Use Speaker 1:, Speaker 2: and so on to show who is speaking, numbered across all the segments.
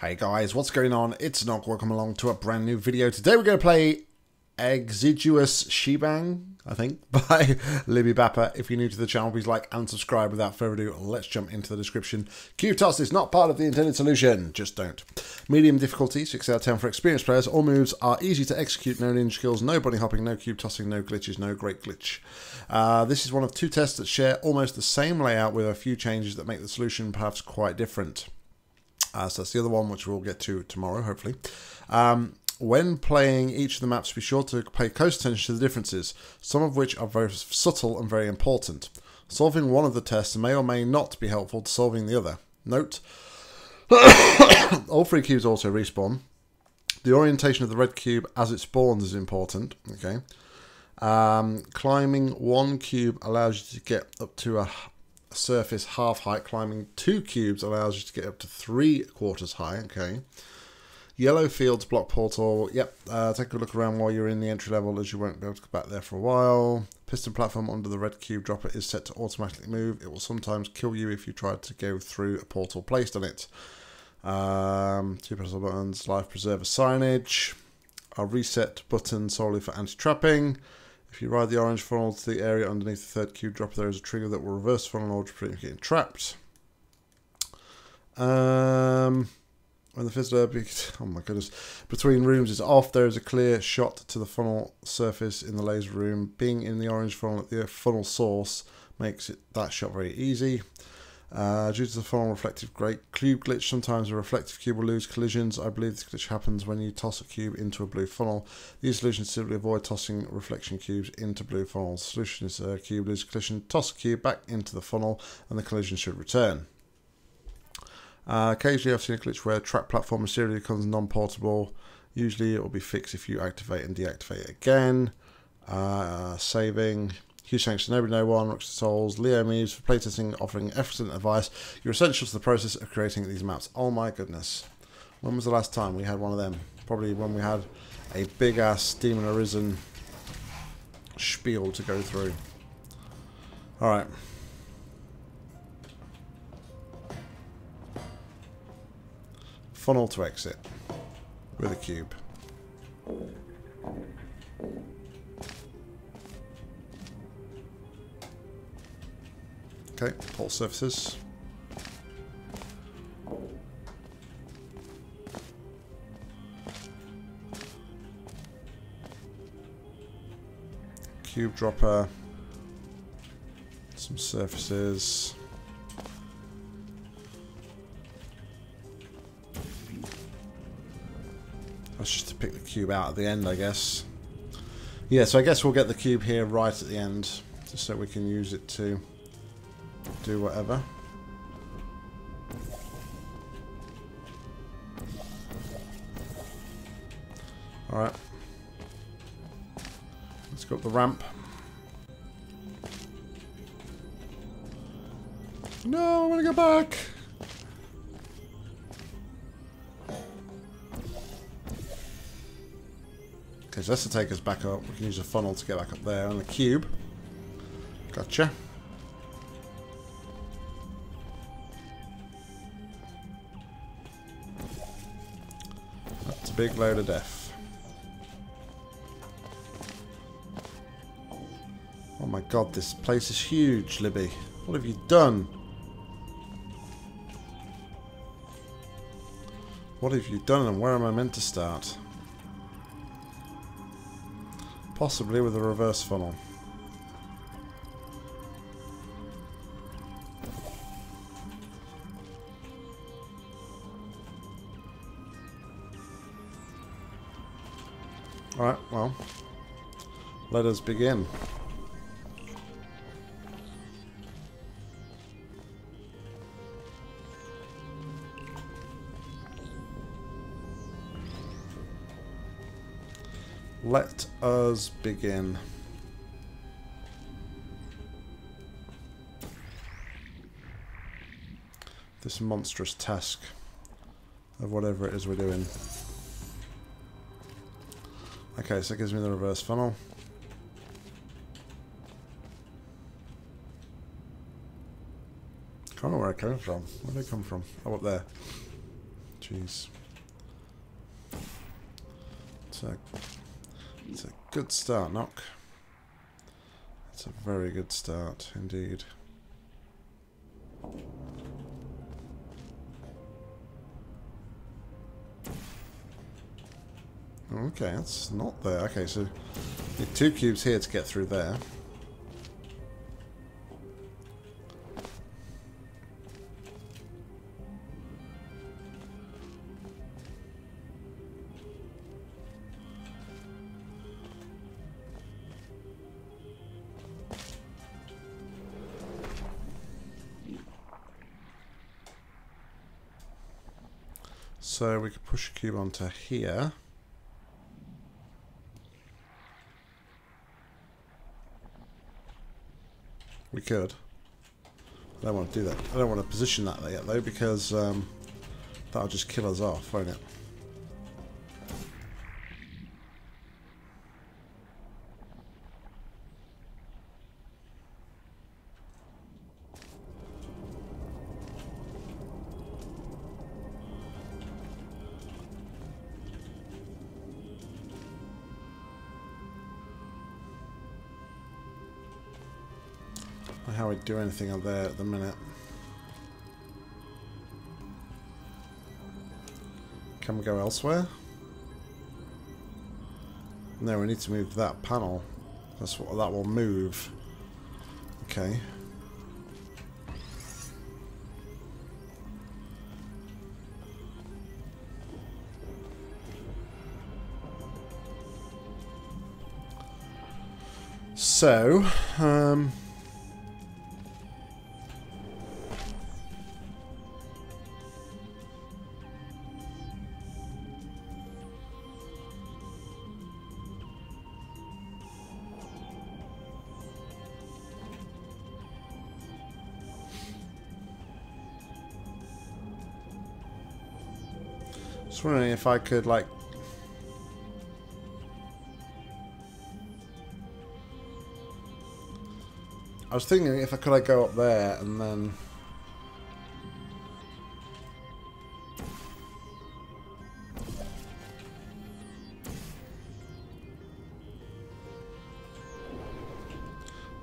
Speaker 1: Hey guys, what's going on? It's Nock. Welcome along to a brand new video. Today we're going to play Exiguous Shebang, I think, by libbybapa. If you're new to the channel, please like and subscribe. Without further ado, let's jump into the description. Cube toss is not part of the intended solution. Just don't. Medium difficulty, 6 out of 10 for experienced players. All moves are easy to execute, no ninja skills, no bunny hopping, no cube tossing, no glitches, no great glitch. Uh, this is one of two tests that share almost the same layout with a few changes that make the solution perhaps quite different. Uh, so that's the other one, which we'll get to tomorrow, hopefully. Um, when playing each of the maps, be sure to pay close attention to the differences, some of which are very subtle and very important. Solving one of the tests may or may not be helpful to solving the other. Note, all three cubes also respawn. The orientation of the red cube as it spawns is important. Okay. Um, climbing one cube allows you to get up to a surface half height. Climbing two cubes allows you to get up to three quarters high. Okay. Yellow fields block portal. Yep. Uh, take a look around while you're in the entry level, as you won't be able to go back there for a while. Piston platform under the red cube dropper is set to automatically move. It will sometimes kill you if you try to go through a portal placed on it. Um, two pedestal buttons, life preserver signage. A reset button solely for anti-trapping. If you ride the orange funnel to the area underneath the third cube dropper, there is a trigger that will reverse funnel order to prevent getting trapped. Um, when the fizzler, oh my goodness, between rooms is off, there is a clear shot to the funnel surface in the laser room. Being in the orange funnel at the funnel source makes it that shot very easy. Uh, due to the funnel reflective great cube glitch, sometimes a reflective cube will lose collisions. I believe this glitch happens when you toss a cube into a blue funnel. These solutions simply avoid tossing reflection cubes into blue funnels. Solution is a cube loses collision, toss a cube back into the funnel, and the collision should return. Uh, occasionally I've seen a glitch where track platform materially becomes non-portable. Usually it will be fixed if you activate and deactivate it again. Uh, saving. Huge thanks to Nobody No One, Rockstar Souls, Leo Meaves for playtesting, offering excellent advice. You're essential to the process of creating these maps. Oh my goodness. When was the last time we had one of them? Probably when we had a big ass Demon Arisen spiel to go through. Alright. Funnel to exit with a cube. Okay, all surfaces. Cube dropper. Some surfaces. That's just to pick the cube out at the end, I guess. Yeah, so I guess we'll get the cube here right at the end, just so we can use it to do whatever. Alright. Let's go up the ramp. No, I want to go back! Okay, so that's to take us back up. We can use a funnel to get back up there. And the cube. Gotcha. Big load of death. Oh my god, this place is huge, Libby. What have you done? What have you done and where am I meant to start? Possibly with a reverse funnel. Let us begin. Let us begin. This monstrous task of whatever it is we're doing. Okay, so it gives me the reverse funnel. Came from. Where did it come from? Oh, up there. Jeez. It's a, it's a good start, Nock. It's a very good start indeed. Okay, that's not there. Okay, so need two cubes here to get through there. So we could push a cube onto here. We could. I don't want to do that. I don't want to position that yet though because um, that'll just kill us off, won't it? Anything up there at the minute. Can we go elsewhere? No, we need to move that panel. That's what that will move. Okay. So, um, if I could, like... I was thinking if I could I go up there and then...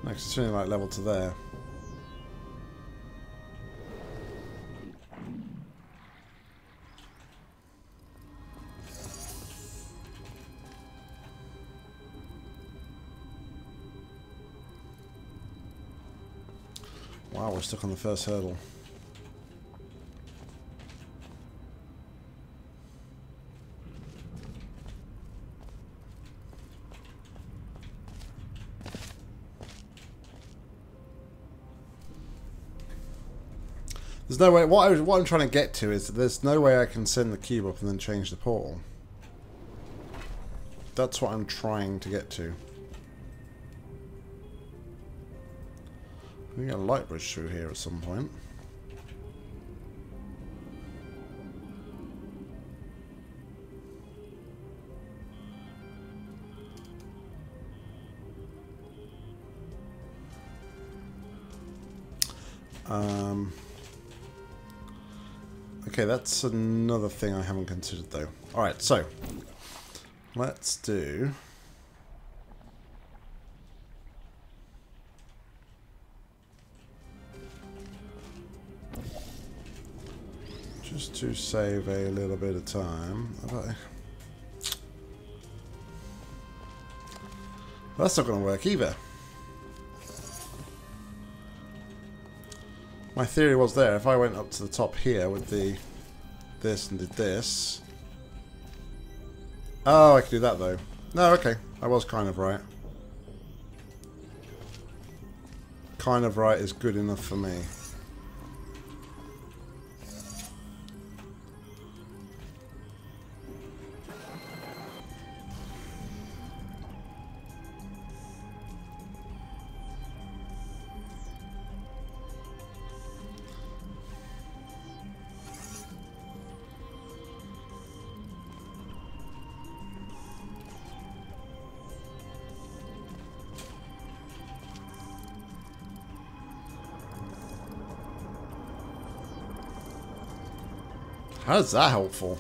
Speaker 1: Next, it's only like level to there. Stuck on the first hurdle. There's no way. What, I, what I'm trying to get to is there's no way I can send the cube up and then change the portal. That's what I'm trying to get to. We get a light bridge through here at some point. Um, okay, that's another thing I haven't considered though. Alright, so let's do... Just to save a little bit of time. That's not going to work either. My theory was there, if I went up to the top here with the this and did this. Oh, I could do that though. No, okay. I was kind of right. Kind of right is good enough for me. How's that helpful?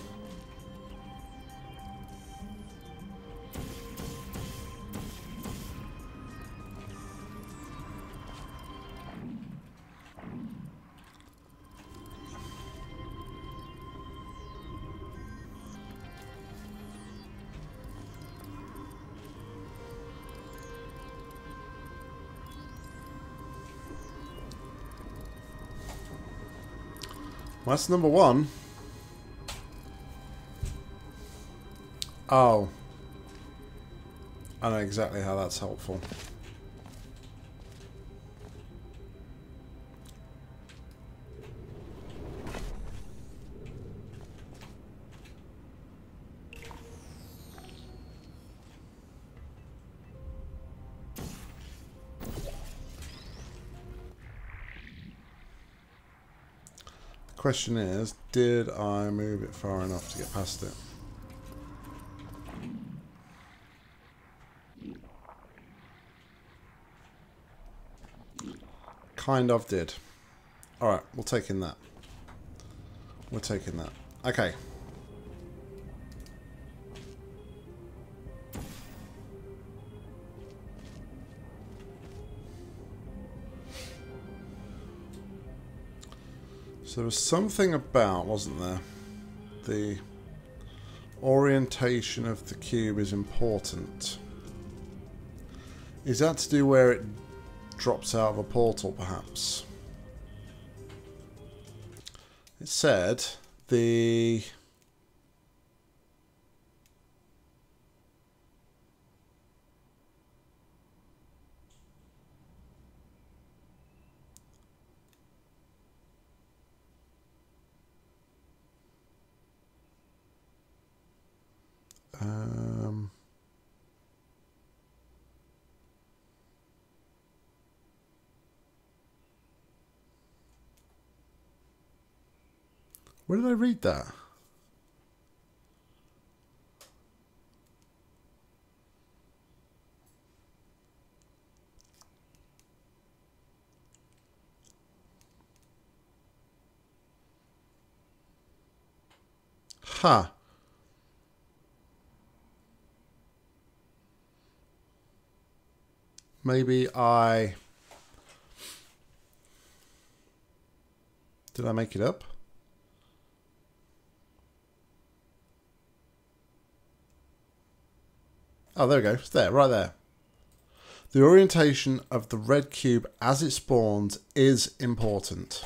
Speaker 1: That's number one. Oh. I know exactly how that's helpful. The question is, did I move it far enough to get past it? Kind of did. Alright, we'll take in that. We're taking that. Okay. So there was something about, wasn't there? The orientation of the cube is important. Is that to do where it drops out of a portal, perhaps? It said the did I read that? Huh. Maybe I... Did I make it up? Oh, there we go. It's there, right there. The orientation of the red cube as it spawns is important.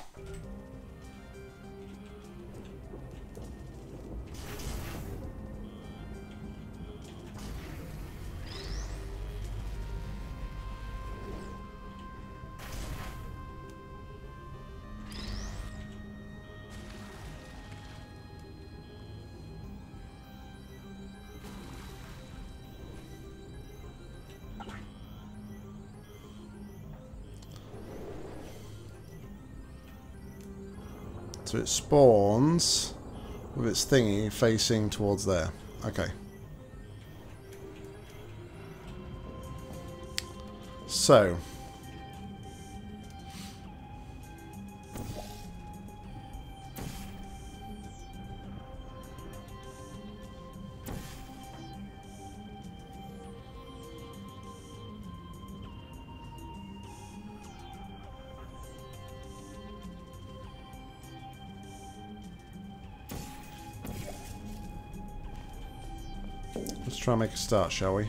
Speaker 1: So it spawns with its thingy facing towards there. Okay. So, a start, shall we?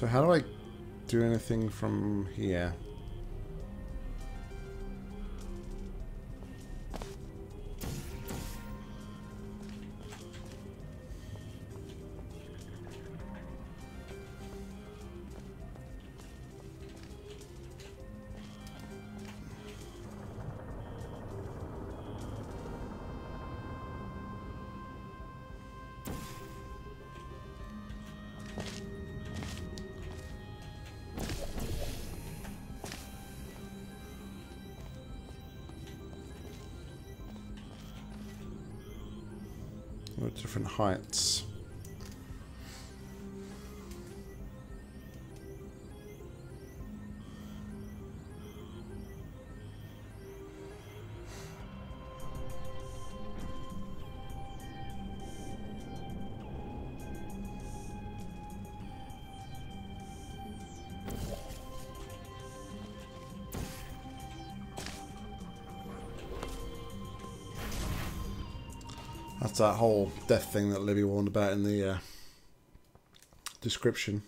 Speaker 1: So how do I do anything from here? Different heights? That whole death thing that Libby warned about in the uh, description.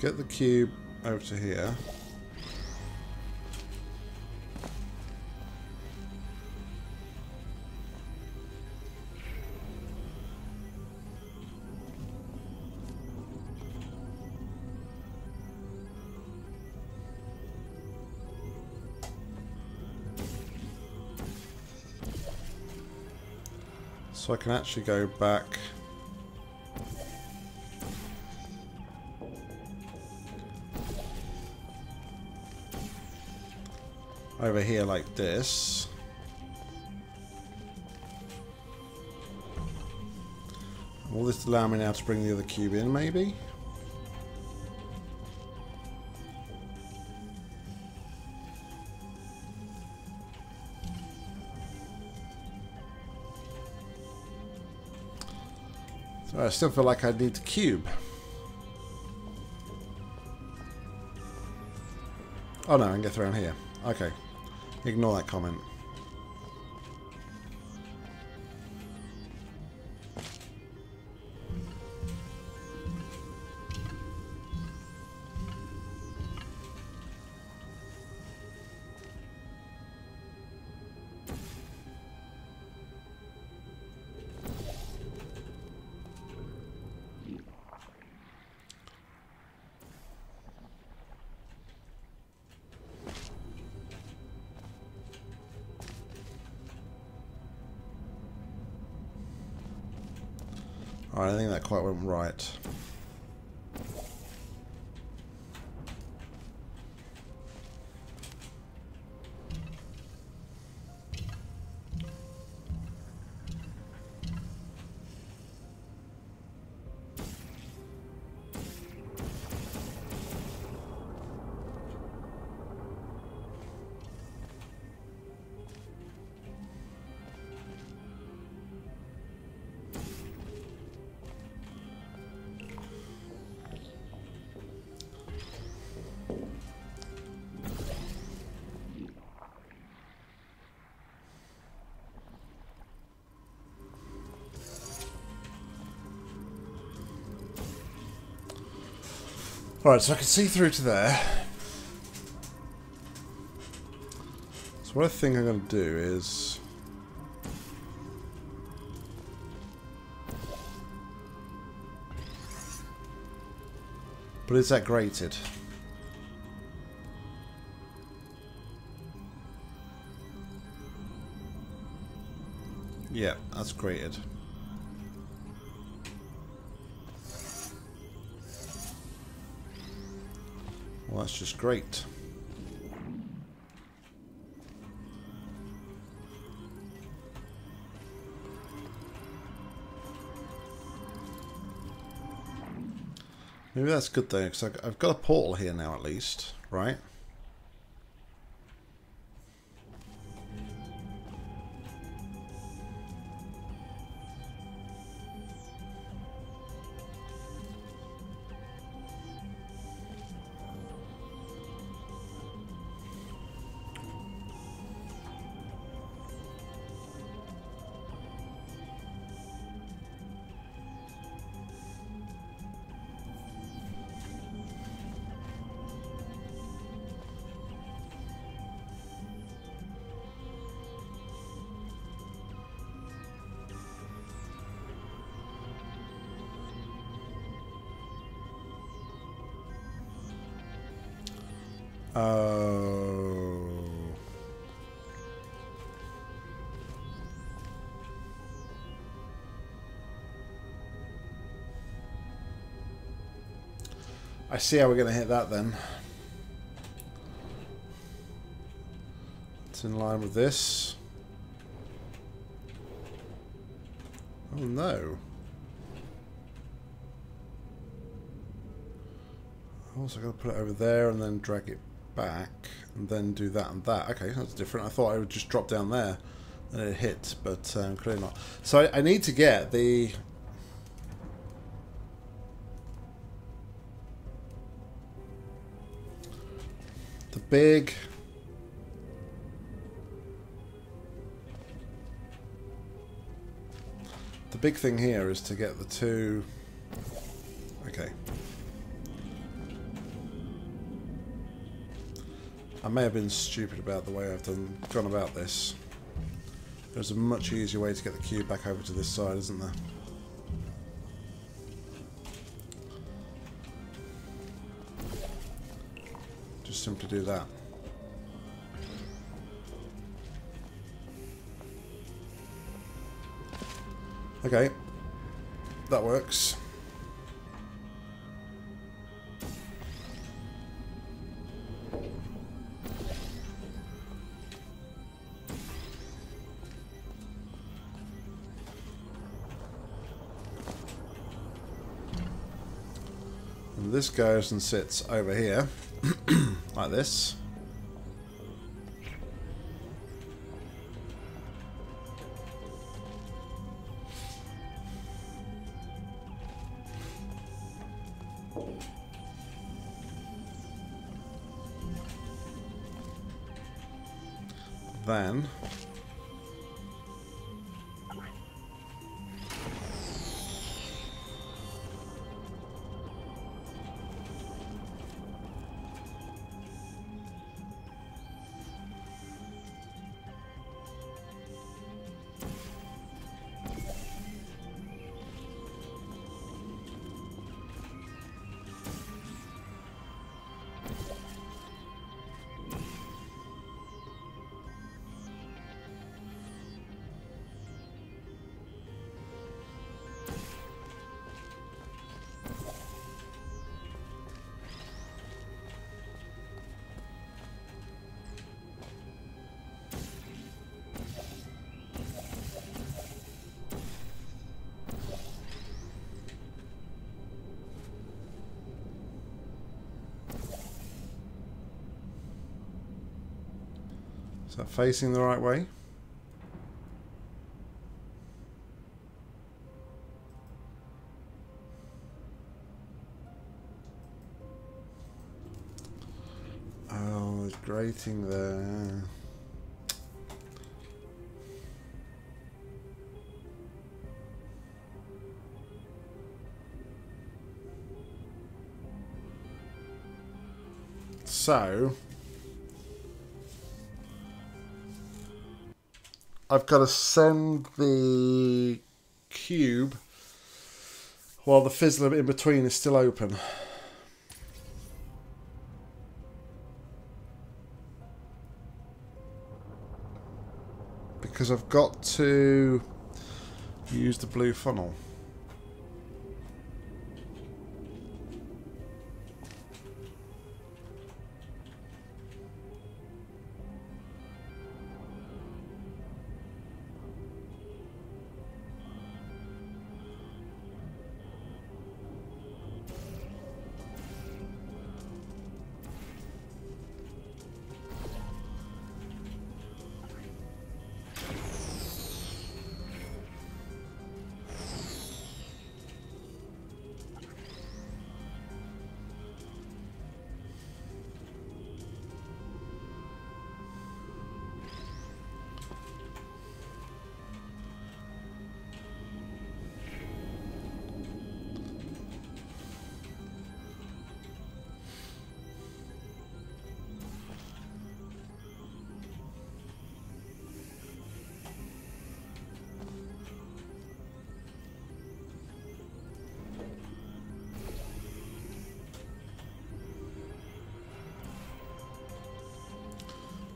Speaker 1: Get the cube over to here. So I can actually go back over here like this. Will this allow me now to bring the other cube in, maybe? So I still feel like I need the cube. Oh no, I can get around here. Okay. Ignore that comment. Right. Alright, so I can see through to there. So what I think I'm going to do is... But is that grated? Yeah, that's grated. Well, that's just great. Maybe that's good though, because I've got a portal here now at least, right? See how we're going to hit that then. It's in line with this. Oh no. I also got to put it over there and then drag it back and then do that and that. Okay, that's different. I thought I would just drop down there and it hit, but um, clearly not. So I, I need to get the... big... The big thing here is to get the two... Okay. I may have been stupid about the way I've done gone about this. There's a much easier way to get the cube back over to this side, isn't there? Simply do that. Okay. That works. this goes and sits over here, like this. That facing the right way? Oh, there's grating there. So, I've got to send the cube while the fizzler in between is still open. Because I've got to use the blue funnel.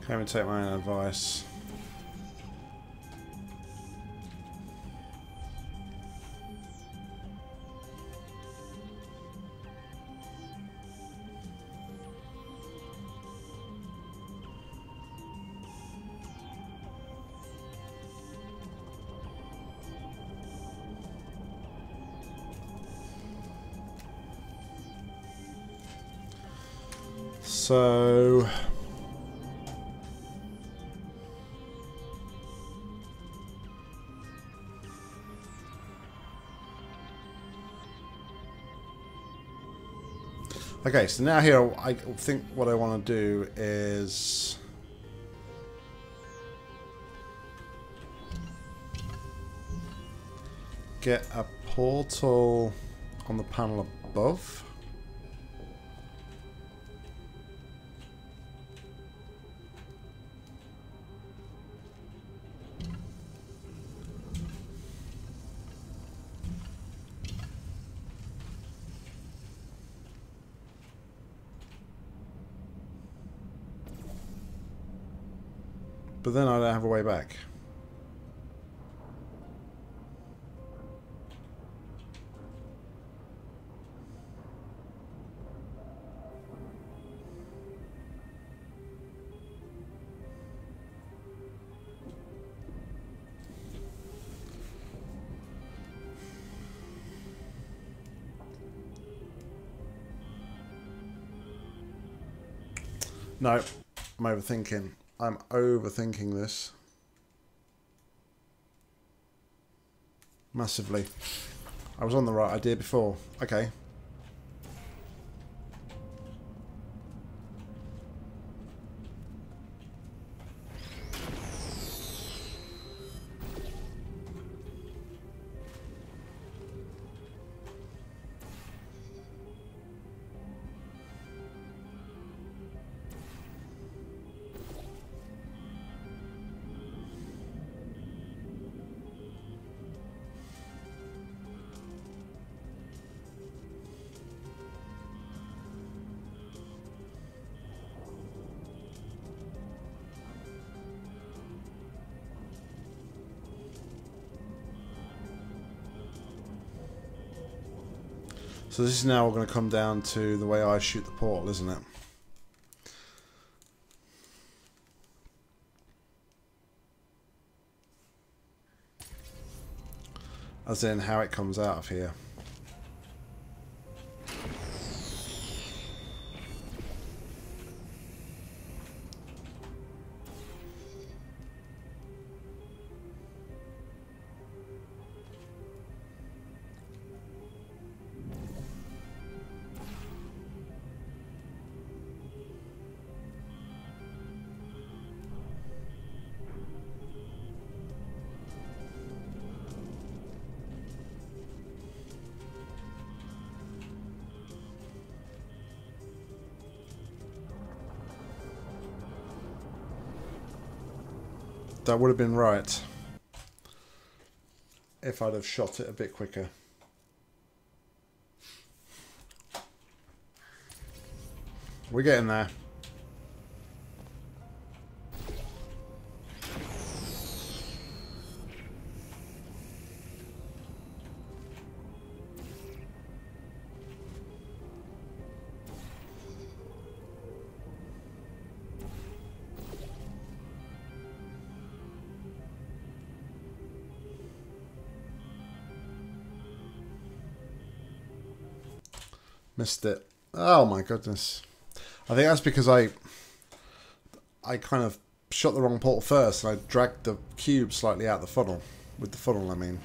Speaker 1: Can't even take my own advice. So Okay, so now here I think what I want to do is get a portal on the panel above. No, I'm overthinking. I'm overthinking this. Massively. I was on the right idea before. Okay. So this is now going to come down to the way I shoot the portal, isn't it? As in how it comes out of here. That would have been right. If I'd have shot it a bit quicker. We're getting there. Missed it. Oh my goodness. I think that's because I I kind of shot the wrong portal first and I dragged the cube slightly out the funnel. With the funnel, I mean.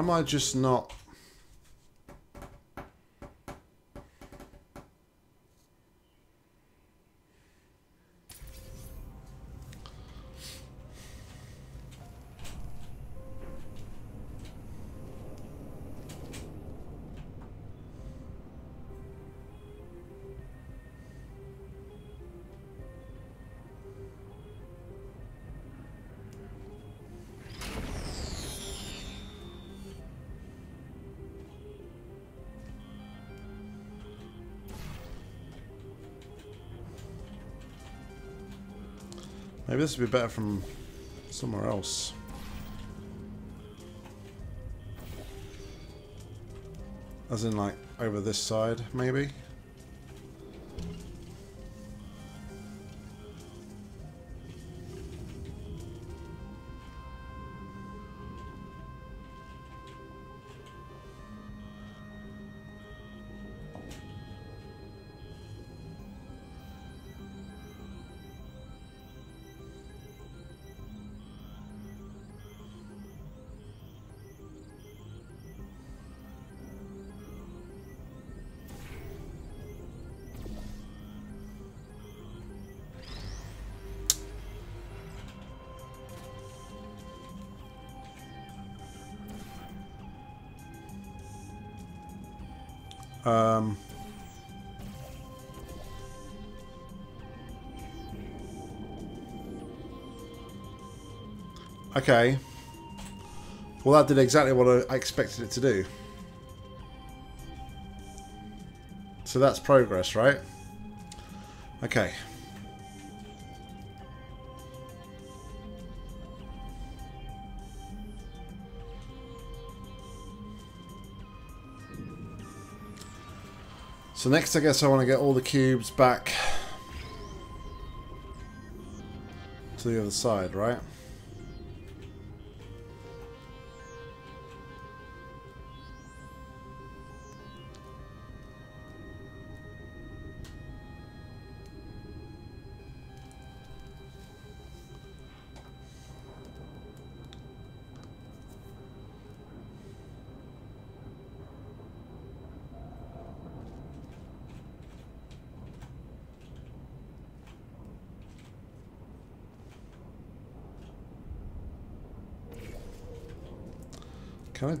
Speaker 1: Am I just not... This would be better from somewhere else. As in like over this side, maybe? Okay. Well, that did exactly what I expected it to do. So that's progress, right? Okay. So next I guess I want to get all the cubes back to the other side, right?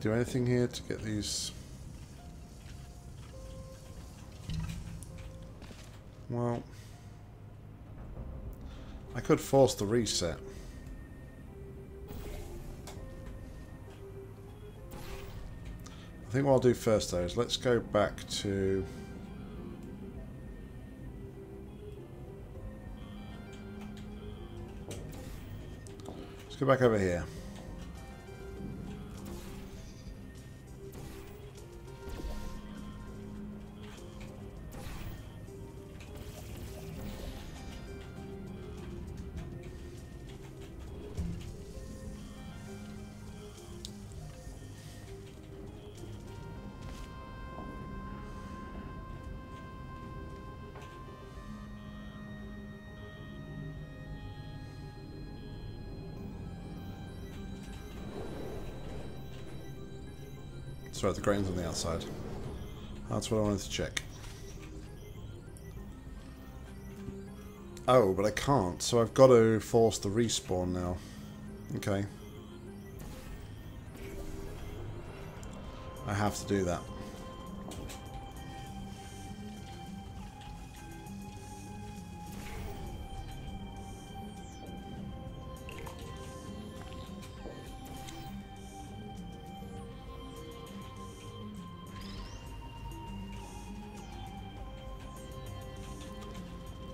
Speaker 1: Do anything here to get these? Well, I could force the reset. I think what I'll do first though is let's go back to Let's go back over here. Sorry, the grain's on the outside. That's what I wanted to check. Oh, but I can't, so I've got to force the respawn now. Okay. I have to do that.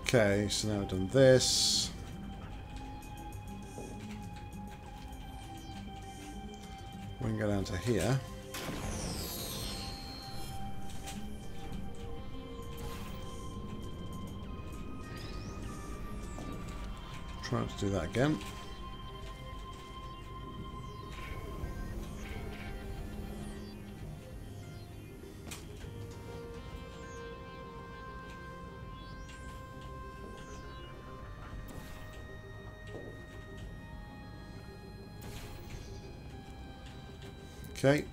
Speaker 1: Okay, so now I've done this. We can go down to here. Try to do that again. Okay.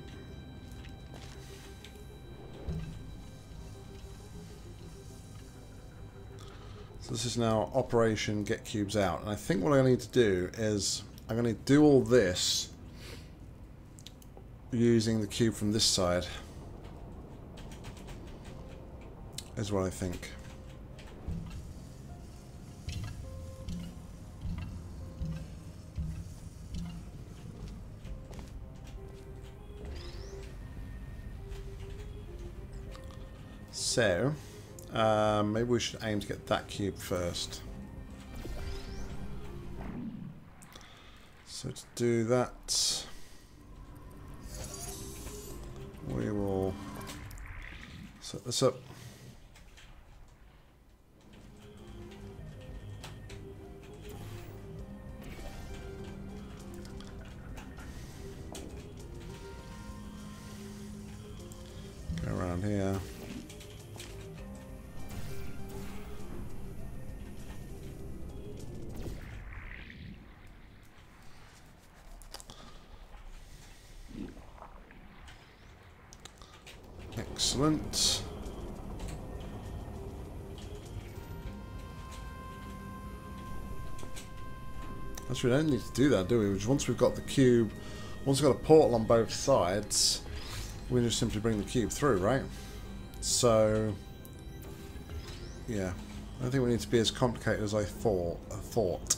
Speaker 1: So this is now Operation Get Cubes Out. And I think what I need to do is I'm going to do all this using the cube from this side. Is what I think. So, um, maybe we should aim to get that cube first. So to do that, we will set this up. Actually, we don't need to do that, do we? Which once we've got the cube, once we've got a portal on both sides, we just simply bring the cube through, right? So, yeah. I don't think we need to be as complicated as I thought. I thought.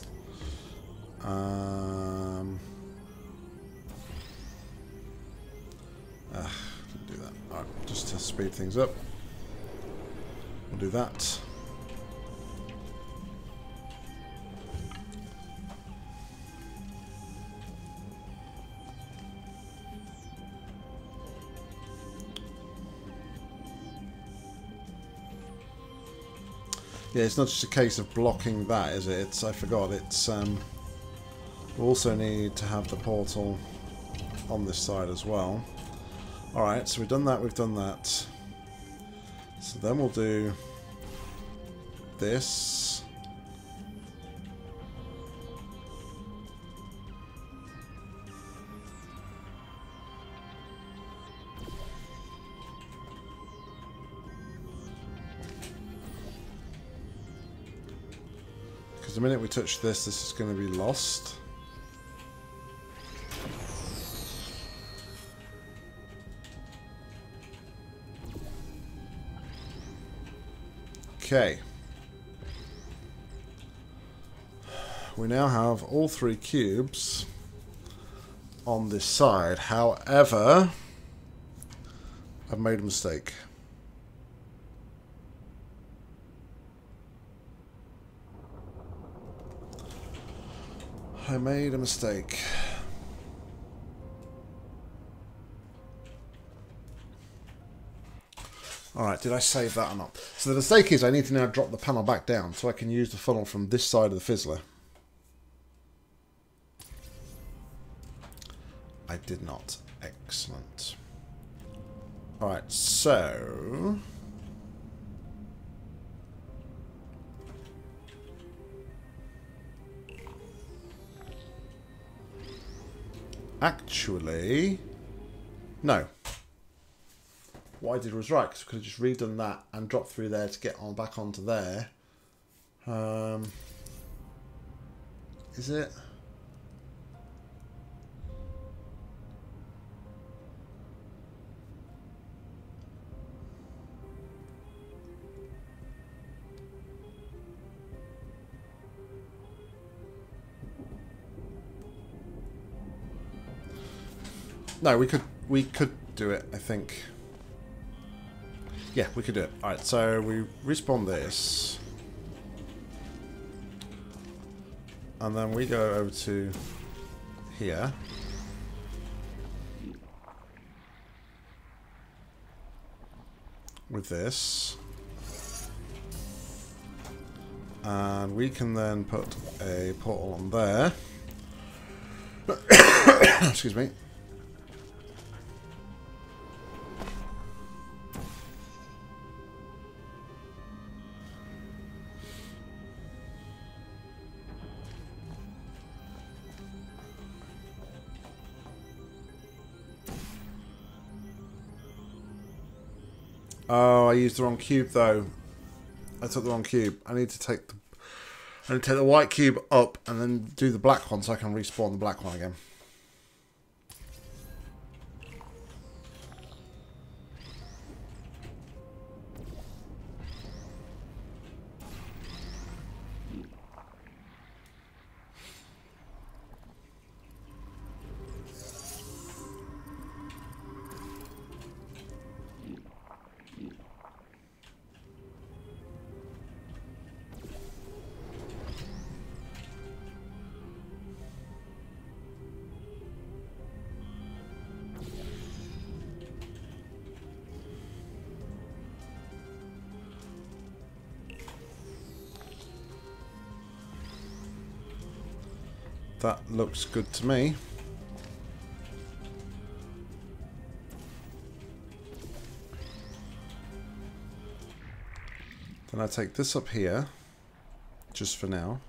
Speaker 1: Um, didn't do that. Alright, just to speed things up. We'll do that. Yeah, it's not just a case of blocking that, is it? It's I forgot. It's um, also need to have the portal on this side as well. All right, so we've done that. We've done that. So then we'll do this. Minute we touch this, this is going to be lost. Okay. We now have all three cubes on this side. However, I've made a mistake. I made a mistake. Alright, did I save that or not? So the mistake is I need to now drop the panel back down so I can use the funnel from this side of the fizzler. I did not. Excellent. Alright, so... Actually... No what I did was right because I could have just redone that and dropped through there to get on back onto there. Um, is it? No, we could we could do it. I think. Yeah, we could do it. Alright, so we respawn this. And then we go over to here. With this. And we can then put a portal on there. Excuse me. Used the wrong cube though. I took the wrong cube. I need to take the I need to take the white cube up and then do the black one so I can respawn the black one again. That looks good to me. Then I take this up here, just for now.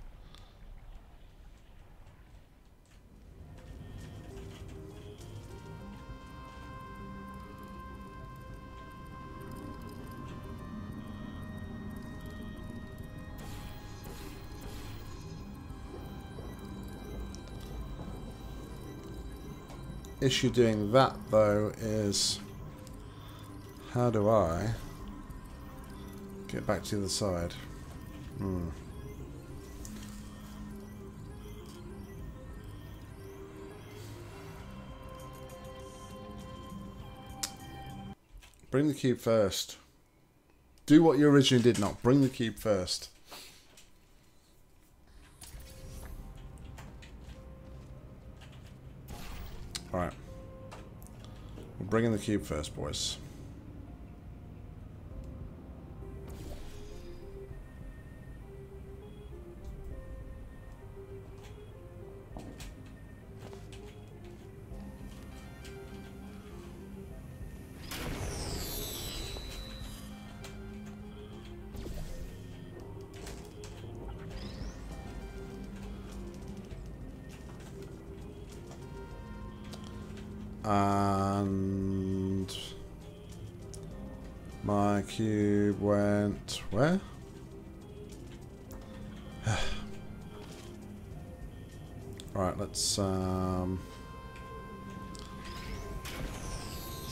Speaker 1: Issue doing that though is how do I get back to the other side? Hmm. Bring the cube first. Do what you originally did not. Bring the cube first. We're bringing the cube first, boys.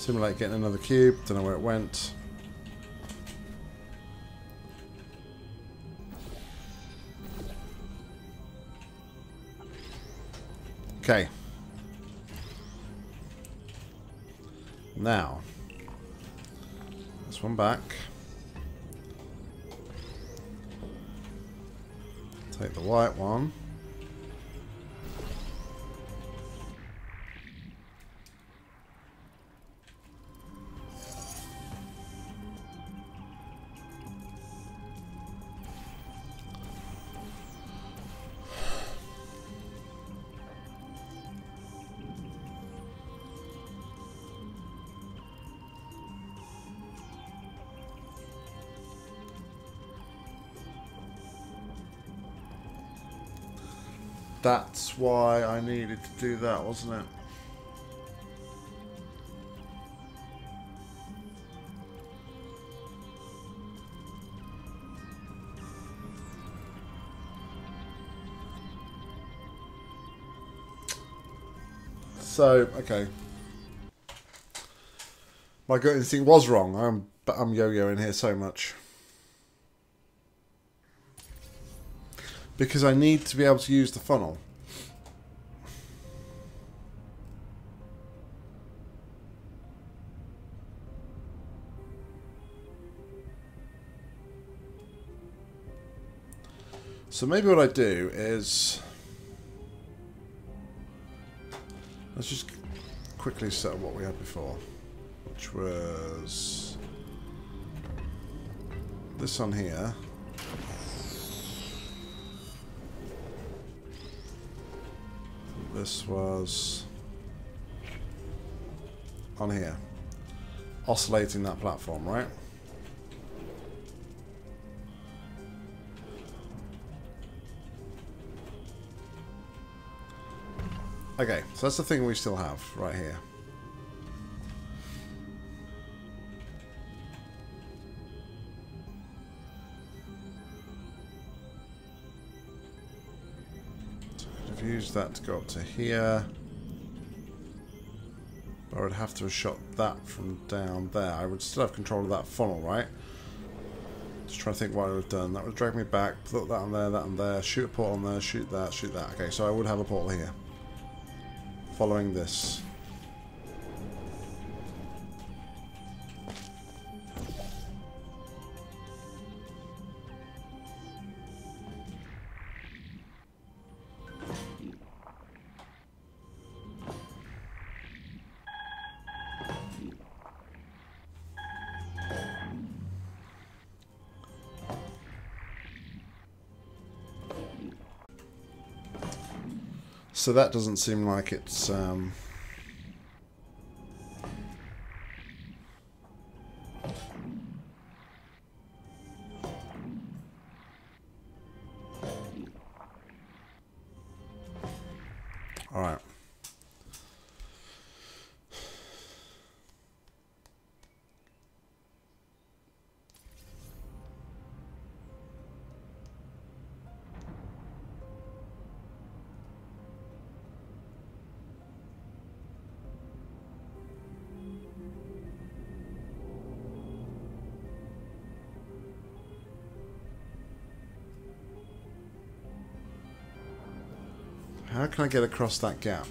Speaker 1: Simulate getting another cube. Don't know where it went. Okay. Now, this one back. Take the white one. That's why I needed to do that, wasn't it? So, okay. My gut instinct was wrong. I'm, I'm yo-yoing here so much. Because I need to be able to use the funnel. So maybe what I do is let's just quickly set up what we had before, which was this on here. This was on here. Oscillating that platform, right? Okay, so that's the thing we still have right here. That to go up to here. I would have to have shot that from down there. I would still have control of that funnel, right? Just trying to think what I would have done. That would drag me back, put that on there, that on there, shoot a portal on there, shoot that, shoot that. Okay, so I would have a portal here following this. So that doesn't seem like it's... Um, can I get across that gap?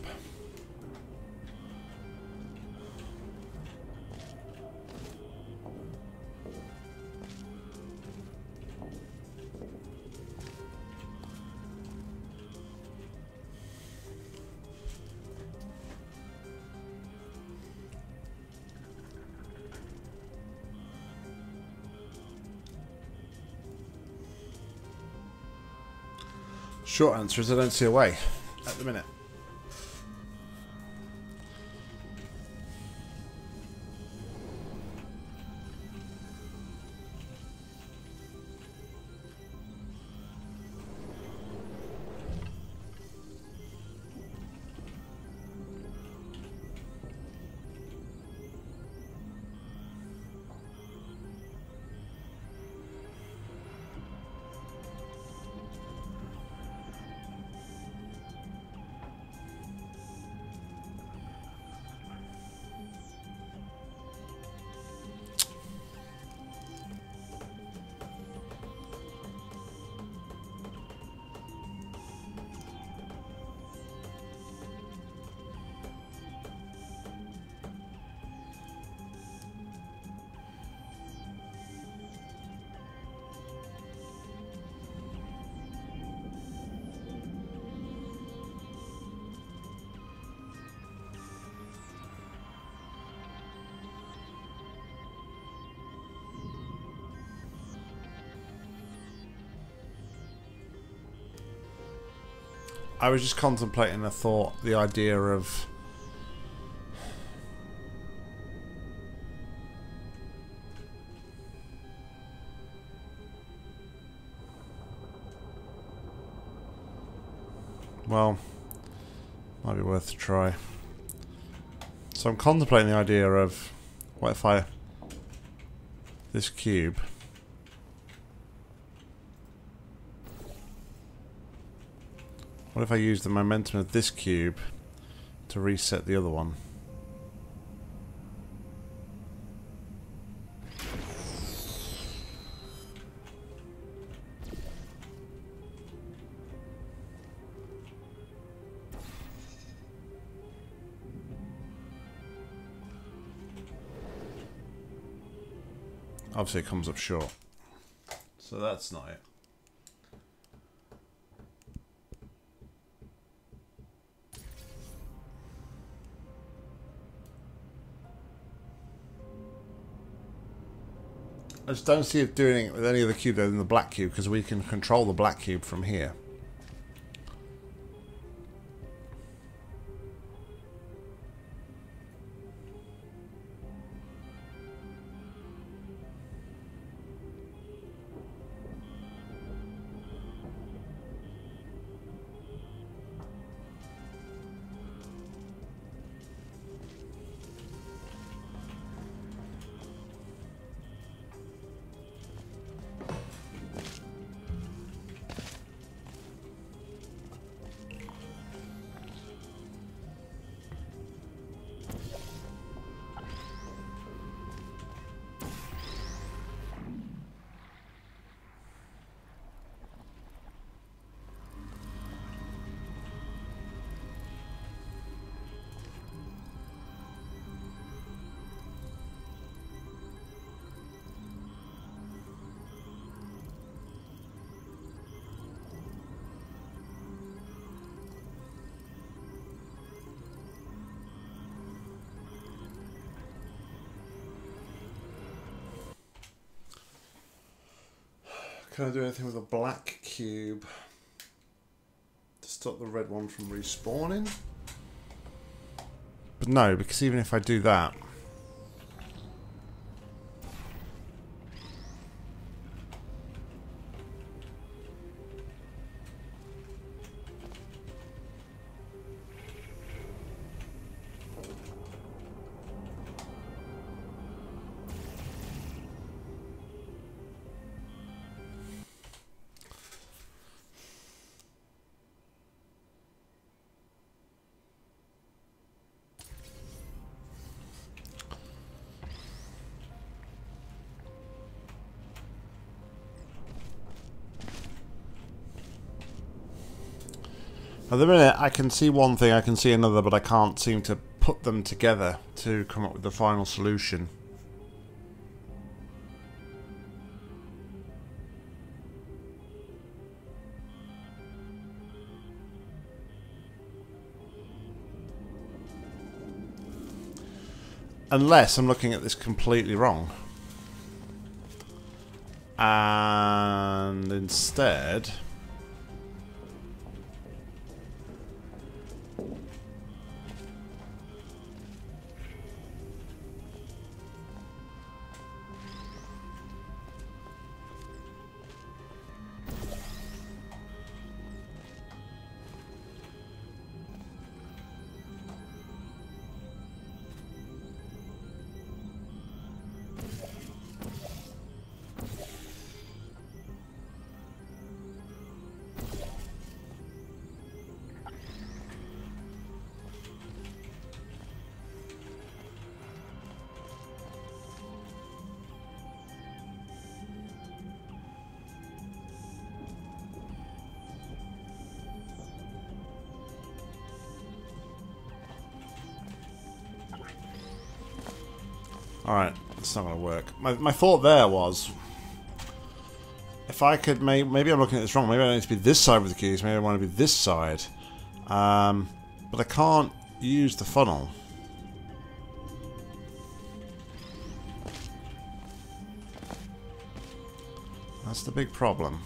Speaker 1: Short answer is I don't see a way the minute. I was just contemplating the thought, the idea of Well, might be worth a try. So I'm contemplating the idea of what if I this cube What if I use the momentum of this cube to reset the other one? Obviously it comes up short. So that's not it. I just don't see it doing it with any other cube other than the black cube because we can control the black cube from here. Can I do anything with a black cube to stop the red one from respawning? But no, because even if I do that, At the minute, I can see one thing, I can see another, but I can't seem to put them together to come up with the final solution. Unless I'm looking at this completely wrong. And instead... My, my thought there was... If I could... May, maybe I'm looking at this wrong. Maybe I need to be this side with the keys. Maybe I want to be this side. Um, but I can't use the funnel. That's the big problem.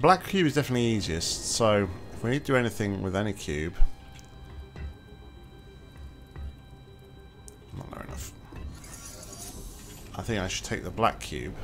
Speaker 1: Black cube is definitely easiest, so if we need to do anything with any cube... Not low enough. I think I should take the black cube.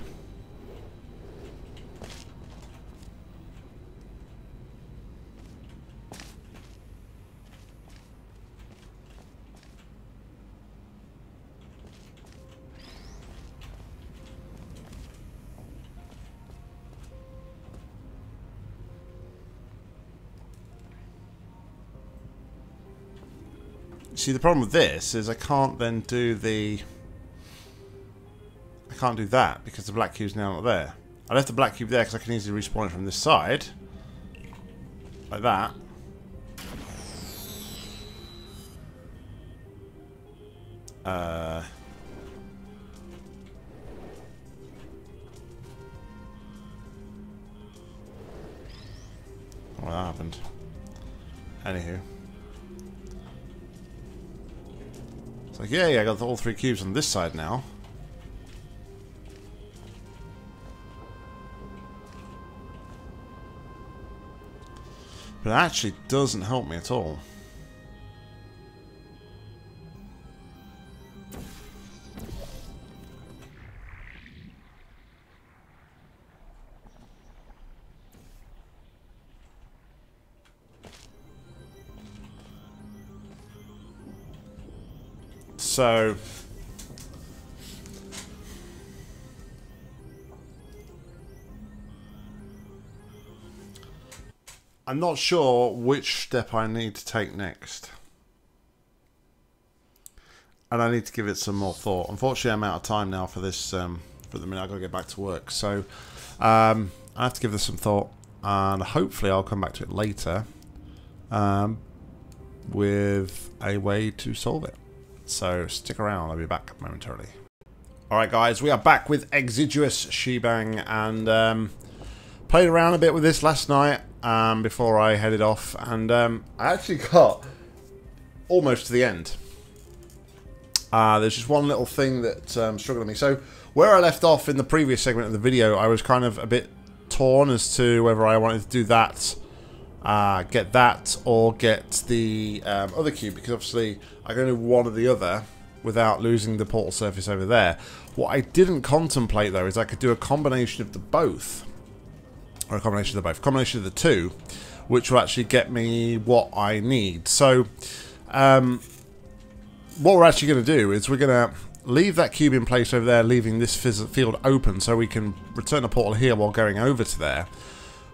Speaker 1: See, the problem with this is I can't then do the... I can't do that because the black cube's now not there. I left the black cube there because I can easily respawn it from this side. Like that. Uh... What happened? Anywho. Like, yeah, I got all three cubes on this side now. But it actually doesn't help me at all. So... I'm not sure which step I need to take next. And I need to give it some more thought. Unfortunately, I'm out of time now for this. Um, for the minute, I've got to get back to work. So um, I have to give this some thought. And hopefully I'll come back to it later um, with a way to solve it. So stick around, I'll be back momentarily. Alright guys, we are back with Exiguous Shebang and um, played around a bit with this last night um, before I headed off and um, I actually got almost to the end. Uh, there's just one little thing that um, struggled me. So where I left off in the previous segment of the video, I was kind of a bit torn as to whether I wanted to do that, uh, get that, or get the um, other cube because obviously I can do one or the other without losing the portal surface over there. What I didn't contemplate though is I could do a combination of the both. Or a combination of the both. Combination of the two, which will actually get me what I need. So, um, what we're actually going to do is we're going to leave that cube in place over there, leaving this field open so we can return a portal here while going over to there.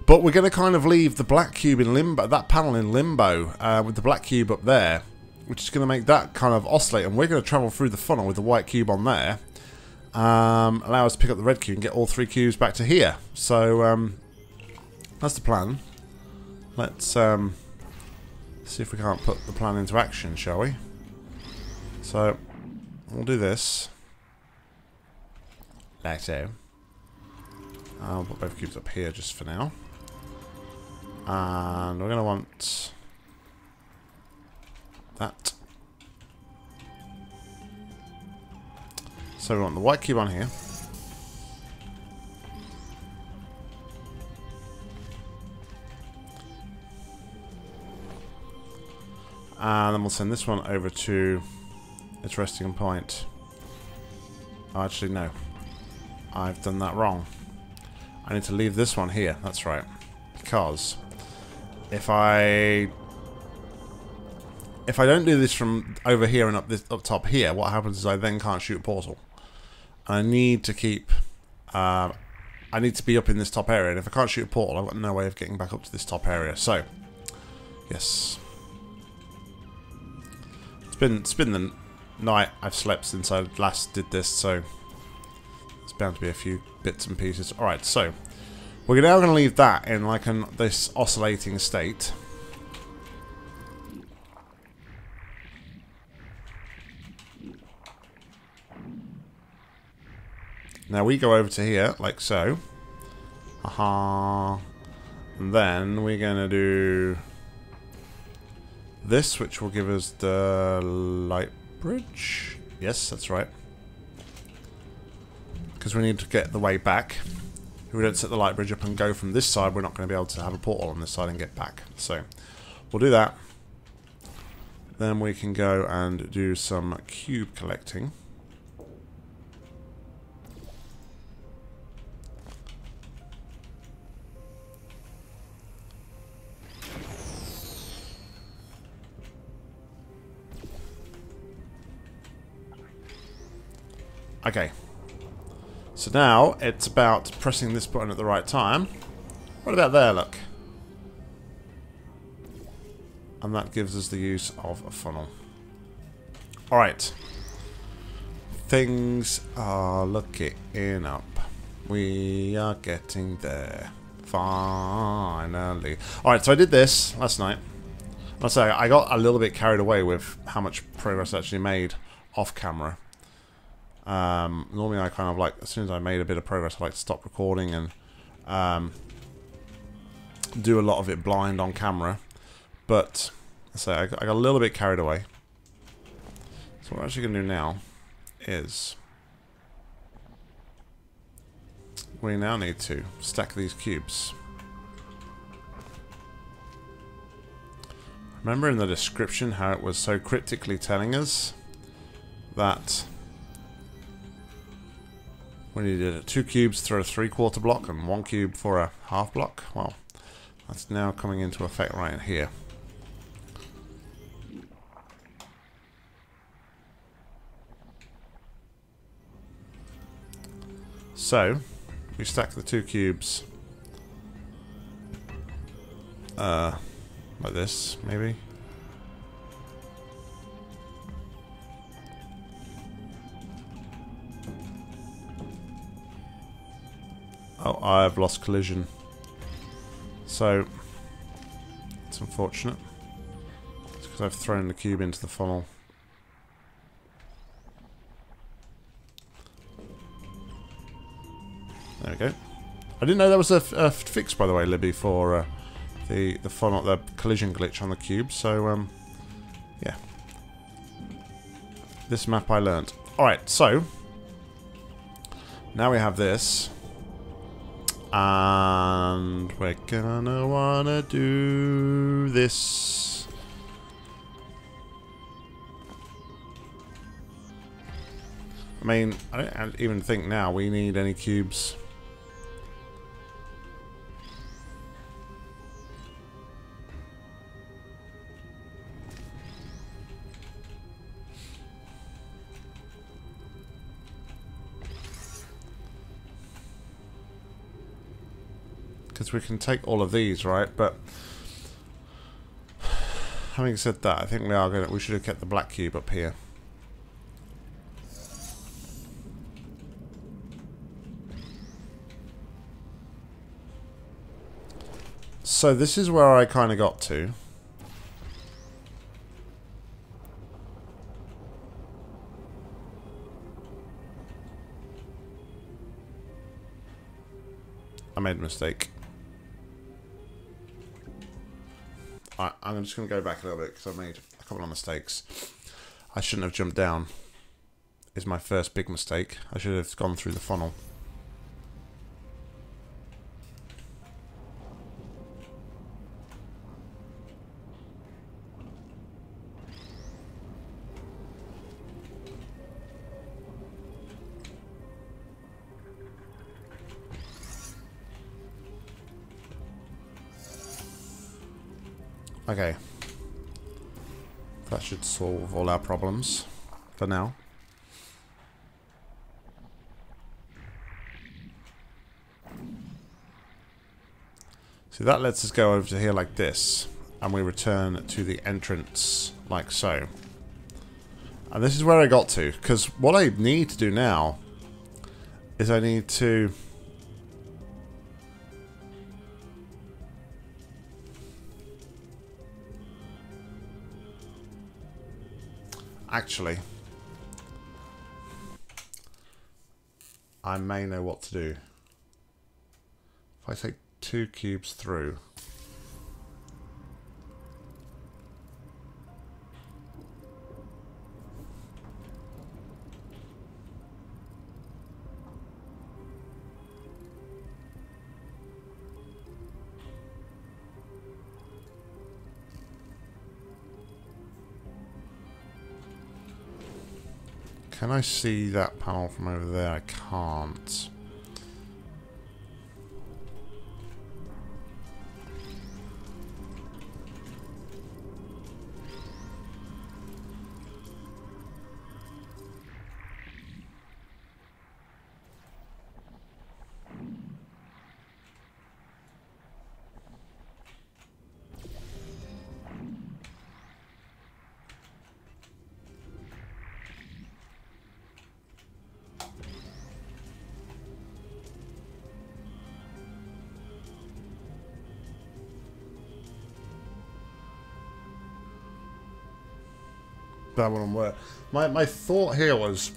Speaker 1: But we're going to kind of leave the black cube in limbo, that panel in limbo, uh, with the black cube up there, which is going to make that kind of oscillate. And we're going to travel through the funnel with the white cube on there um, allow us to pick up the red cube and get all three cubes back to here. So um, that's the plan. Let's um, see if we can't put the plan into action, shall we? So we'll do this. Like so. I'll put both cubes up here just for now. And we're going to want that So we want the white cube on here. And then we'll send this one over to its resting point. Oh, actually, no. I've done that wrong. I need to leave this one here. That's right. Because if I if I don't do this from over here and up this up top here, what happens is I then can't shoot a portal. I need to keep... Uh, I need to be up in this top area, and if I can't shoot a portal, I've got no way of getting back up to this top area. So, yes. It's been, it's been the night I've slept since I last did this, so... It's bound to be a few bits and pieces. Alright, so... We're now going to leave that in like an, this oscillating state. Now we go over to here, like so. Aha. And then we're going to do this, which will give us the light bridge. Yes, that's right. Because we need to get the way back. If we don't set the light bridge up and go from this side, we're not going to be able to have a portal on this side and get back. So, we'll do that. Then we can go and do some cube collecting. Okay. So now it's about pressing this button at the right time. What about there, look? And that gives us the use of a funnel. Alright. Things are looking up. We are getting there. Finally. Alright, so I did this last night. I'll say I got a little bit carried away with how much progress I actually made off camera. Um, normally I kind of like, as soon as I made a bit of progress, I like to stop recording and um, do a lot of it blind on camera. But, I say, I got, I got a little bit carried away. So what I'm actually going to do now is we now need to stack these cubes. Remember in the description how it was so cryptically telling us that when you did two cubes for a three-quarter block and one cube for a half block, well, that's now coming into effect right here. So, we stack the two cubes uh, like this, maybe. Oh, I've lost collision. So, it's unfortunate. It's because I've thrown the cube into the funnel. There we go. I didn't know there was a, a fix, by the way, Libby, for uh, the the funnel, the collision glitch on the cube. So, um, yeah. This map I learnt. Alright, so... Now we have this. And we're gonna wanna do this. I mean, I don't even think now we need any cubes. Because we can take all of these, right? But having said that, I think we are gonna we should have kept the black cube up here. So this is where I kind of got to. I made a mistake. I'm just going to go back a little bit because I made a couple of mistakes. I shouldn't have jumped down. Is my first big mistake. I should have gone through the funnel. Okay. That should solve all our problems for now. So that lets us go over to here like this, and we return to the entrance like so. And this is where I got to, because what I need to do now is I need to Actually, I may know what to do. If I take two cubes through, Can I see that panel from over there? I can't. Wouldn't work. My, my thought here was,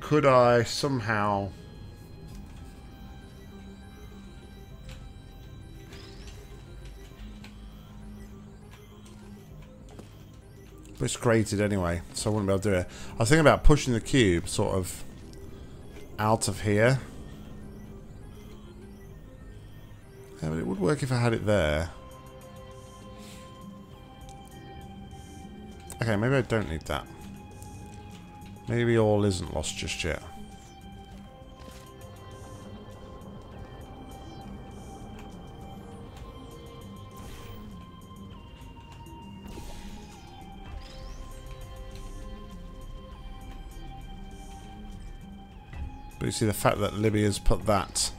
Speaker 1: could I somehow... But it's created anyway, so I wouldn't be able to do it. I was thinking about pushing the cube sort of out of here. Yeah, but it would work if I had it there. Okay, maybe I don't need that. Maybe all isn't lost just yet. But you see the fact that Libby has put that...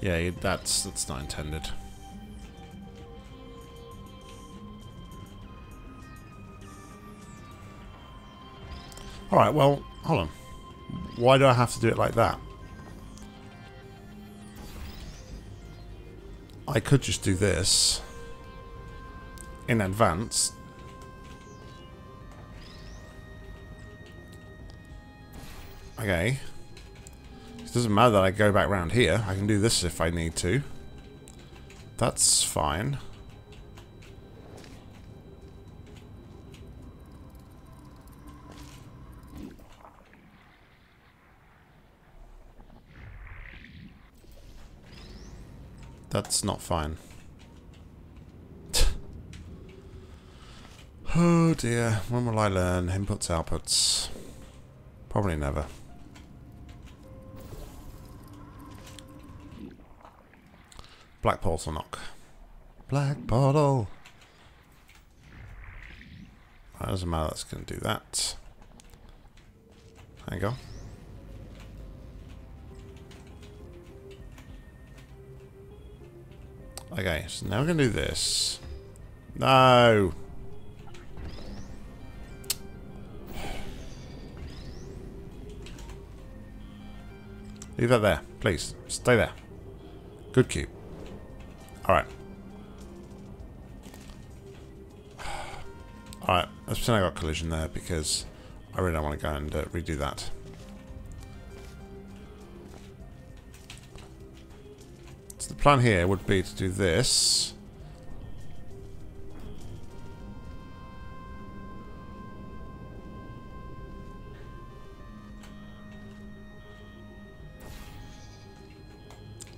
Speaker 1: Yeah, that's, that's not intended. Alright, well, hold on. Why do I have to do it like that? I could just do this in advance. Okay. It doesn't matter that I go back round here. I can do this if I need to. That's fine. That's not fine. oh dear, when will I learn inputs, outputs? Probably never. Black portal Nock. Black portal. Right, doesn't matter, that's going to do that. There you go. Okay, so now we're going to do this. No! Leave that there, please. Stay there. Good cube. Alright. Alright, let's pretend I got collision there because I really don't want to go and uh, redo that. Plan here would be to do this.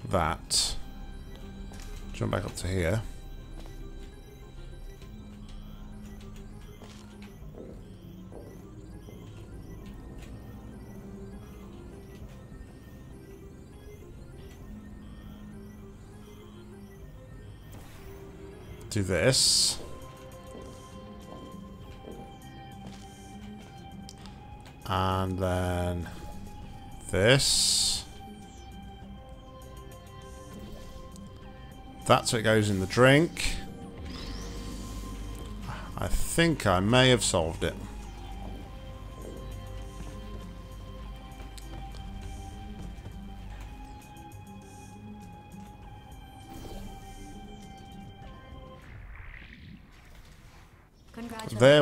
Speaker 1: That. Jump back up to here. Do this. And then this. That's what goes in the drink. I think I may have solved it.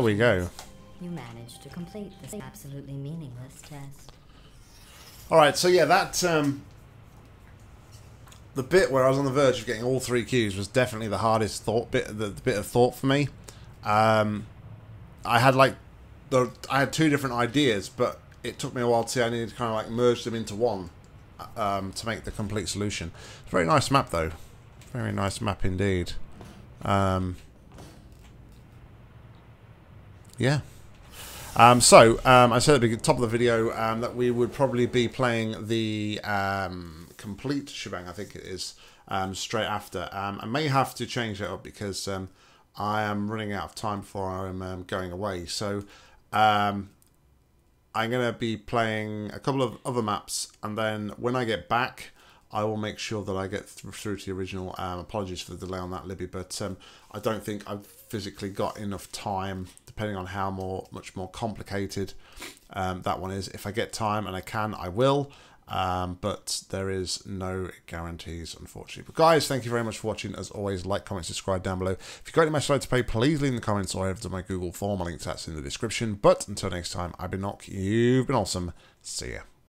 Speaker 1: We go.
Speaker 2: You managed to complete this absolutely meaningless test.
Speaker 1: All right, so yeah, that um, the bit where I was on the verge of getting all three cubes was definitely the hardest thought bit, the, the bit of thought for me. Um, I had like the I had two different ideas, but it took me a while to see I needed to kind of like merge them into one um, to make the complete solution. It's a very nice map though, very nice map indeed. Um, yeah. Um, so, um, I said at the top of the video um, that we would probably be playing the um, complete shebang, I think it is, um, straight after. Um, I may have to change it up because I am running out of time before I'm going away. So, I'm going to be playing a couple of other maps, and then when I get back, I will make sure that I get th through to the original. apologies for the delay on that, Libby, but I don't think I've physically got enough time depending on how more much more complicated um, that one is. If I get time and I can, I will. Um, but there is no guarantees, unfortunately. But guys, thank you very much for watching. As always, like, comment, subscribe down below. If you've got any message to pay, please leave in the comments or over to my Google form. My link to that's in the description. But until next time, I've been Nock. You've been awesome. See ya.